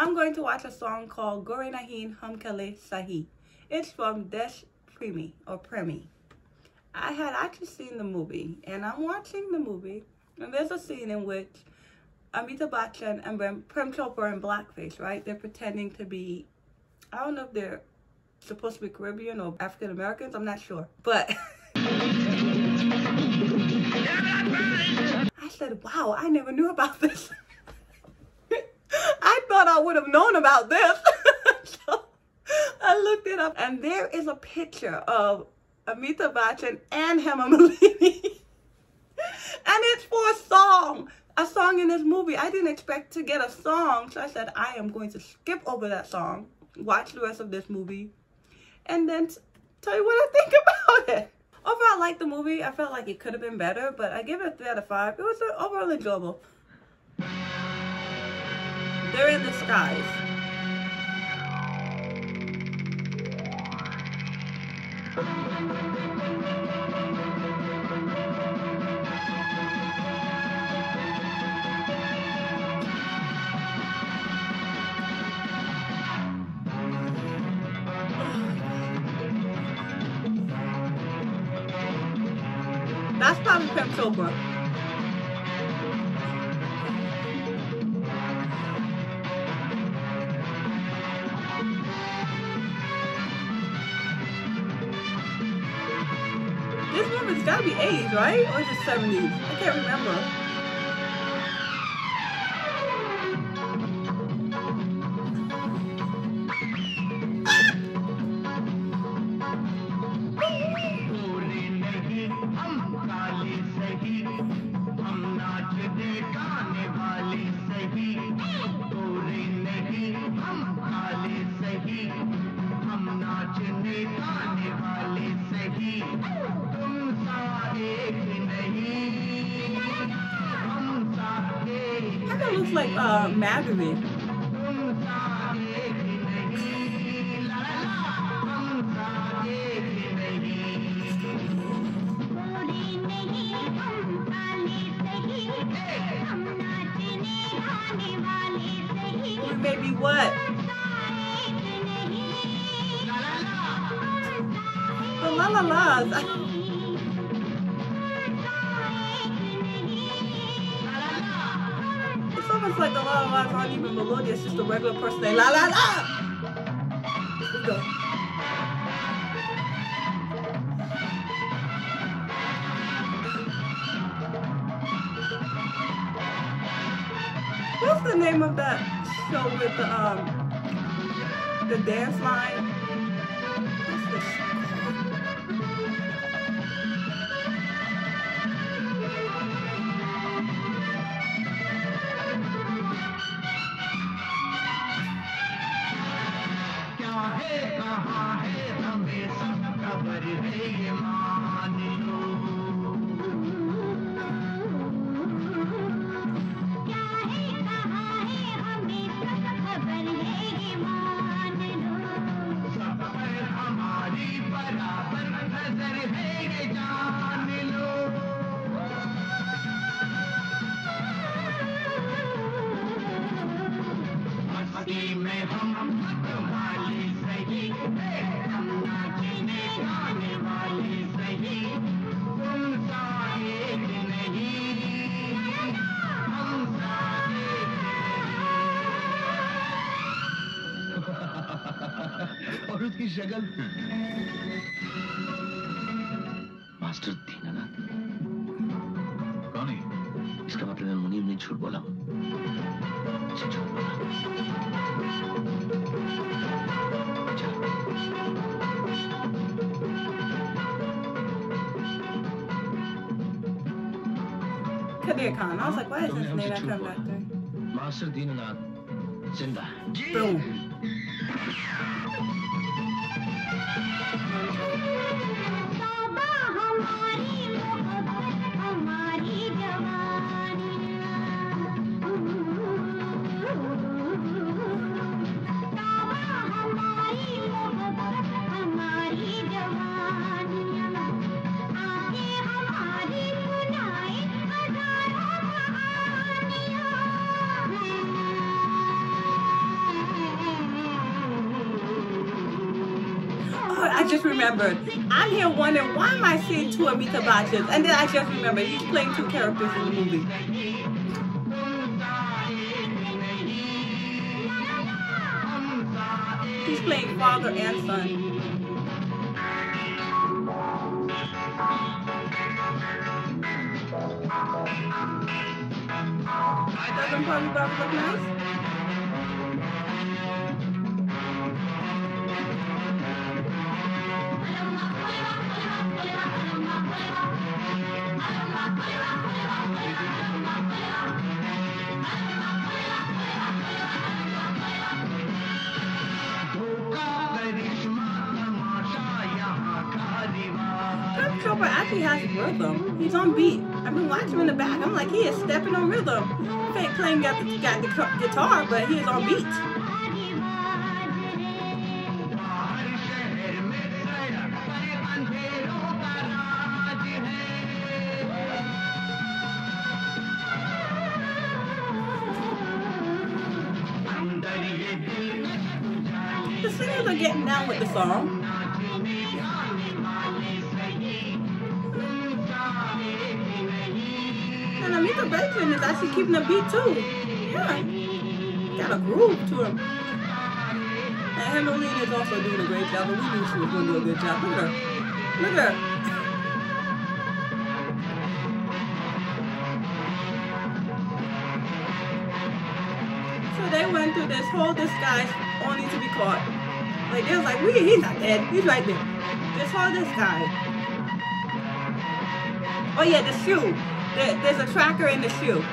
I'm going to watch a song called Gore Nahin Hum Kale Sahi. It's from Desh Premi or Premi. I had actually seen the movie and I'm watching the movie and there's a scene in which Amitabh Bachchan and Prem Chopra in blackface, right? They're pretending to be, I don't know if they're supposed to be Caribbean or African Americans, I'm not sure. But I said, wow, I never knew about this. I would have known about this. so I looked it up and there is a picture of Amitabh Bachchan and Hema Malini. and it's for a song. A song in this movie. I didn't expect to get a song. So I said, I am going to skip over that song, watch the rest of this movie, and then tell you what I think about it. Overall, I liked the movie. I felt like it could have been better, but I give it a 3 out of 5. It was uh, overall enjoyable. The skies. That's probably Prem Chopra. It's gotta be 80s, right? Or it 70s? I can't remember. Looks like uh, Madhavi. Maybe what? The la la la's. like the la la aren't even melodious, just a regular person saying la la la. What's the name of that show with the um the dance line? शगल master दीन ना कौन है इसका मतलब मैं मुनीम ने झूठ बोला। झूठ मास्टर दीनानाथ ज़िंदा है। हमारी मोहब्बत हमारी जवान। Oh, I just remembered. I'm here wondering why am I seeing two Amitabh Bachchan? And then I just remembered he's playing two characters in the movie. He's playing father and son. Doesn't look nice? Chopra actually has rhythm. He's on beat. I've been watching him in the back. I'm like, he is stepping on rhythm. Ain't playing got the, got the guitar, but he is on beat. The singers are getting down with the song. And Amita is actually keeping the beat too. Yeah. Got a groove to him. And Hemoline is also doing a great job, but we knew she was going to do a good job. Look at her. Look at her. So they went through this whole disguise only to be caught. Like they was like, we he's not dead. He's right there. This whole disguise. Oh yeah, the shoe. There, there's a tracker in the shoe.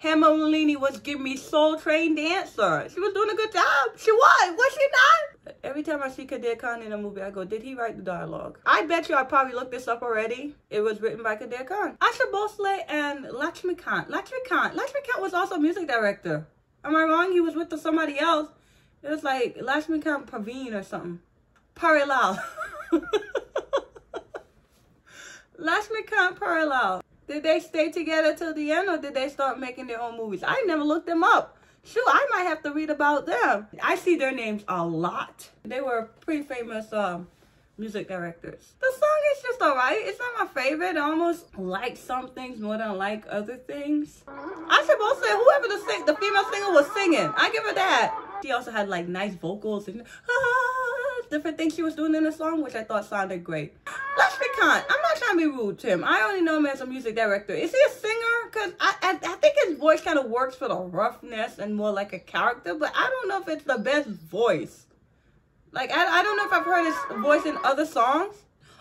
Hema Malini was giving me Soul Train dancer. She was doing a good job. She was, was she not? Every time I see Kader Khan in a movie, I go, did he write the dialogue? I bet you I probably looked this up already. It was written by Kader Khan. Asha Bhosle and Lakshmi Kant. Lakshmi Kant. Lakshmi Kant was also music director. Am I wrong? He was with somebody else. It was like Lakshmi Kant Praveen or something. Pyarelal. Lakshmi Kant Pyarelal. Did they stay together till the end or did they start making their own movies? I never looked them up. Shoot, I might have to read about them. I see their names a lot. They were pretty famous um, music directors. The song is just alright. It's not my favorite. I almost like some things more than I like other things. I both say whoever the sing the female singer was singing. I give her that. She also had like nice vocals and ah, different things she was doing in the song, which I thought sounded great. Let's be kind. I'm not trying to be rude to him. I only know him as a music director. Is he a singer? Because I, I, I think his voice kind of works for the roughness and more like a character, but I don't know if it's the best voice. Like, I, I don't know if I've heard his voice in other songs.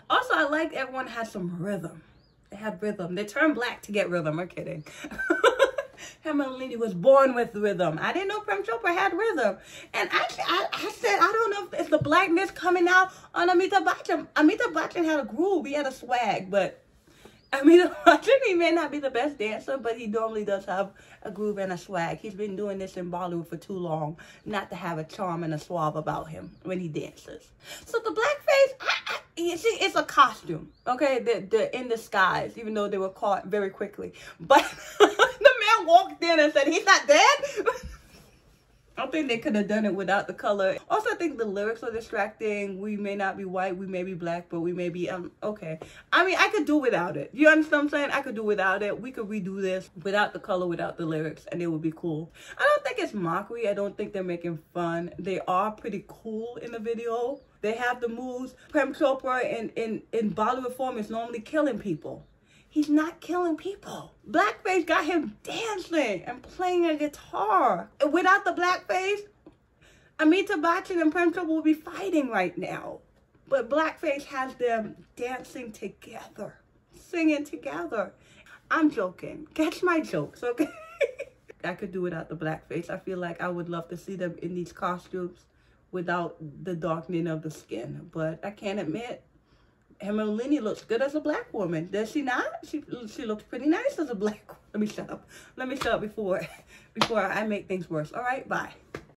Also, I like everyone has some rhythm. They had rhythm. They turned black to get rhythm. I'm kidding. Hemalini was born with rhythm. I didn't know Prem Chopra had rhythm. And actually, I, I said, I don't know if it's the blackness coming out on Amitabh Bachchan. Amitabh Bachchan had a groove. He had a swag, but Amitabh Bachchan, he may not be the best dancer, but he normally does have a groove and a swag. He's been doing this in Bollywood for too long not to have a charm and a suave about him when he dances. So the blackface, I, I, you see, it's a costume, okay? The, the in disguise, even though they were caught very quickly. But the man walked in and said, he's not dead? I don't think they could have done it without the color. Also, I think the lyrics are distracting. We may not be white, we may be black, but we may be, um, okay. I mean, I could do without it. You understand what I'm saying? I could do without it. We could redo this without the color, without the lyrics, and it would be cool. I don't think it's mockery. I don't think they're making fun. They are pretty cool in the video. They have the moves. Prem Chopra in, in, in Bollywood form is normally killing people. He's not killing people. Blackface got him dancing and playing a guitar. Without the blackface, Amita Bachchan and Chopra would be fighting right now. But blackface has them dancing together, singing together. I'm joking. Catch my jokes, okay? I could do without the blackface. I feel like I would love to see them in these costumes without the darkening of the skin. But I can't admit Lenny looks good as a black woman. Does she not? She she looks pretty nice as a black Let me shut up. Let me shut up before before I make things worse. All right, bye.